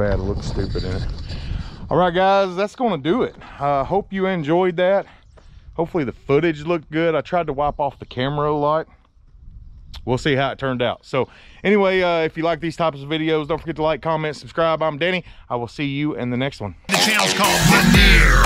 bad. It looks stupid in it. All right, guys, that's going to do it. I uh, hope you enjoyed that. Hopefully the footage looked good. I tried to wipe off the camera a lot. We'll see how it turned out. So anyway, uh, if you like these types of videos, don't forget to like, comment, subscribe. I'm Danny. I will see you in the next one. The channel's called Lanier.